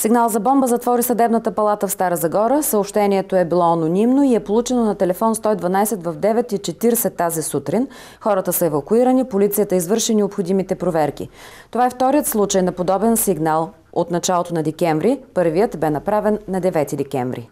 Сигнал за бомба затвори съдебната палата в Стара Загора. Съобщението е било анонимно и е получено на телефон 112 в 9.40 тази сутрин. Хората са евакуирани, полицията извърши необходимите проверки. Това е вторият случай на подобен сигнал от началото на декември. Първият бе направен на 9 декември.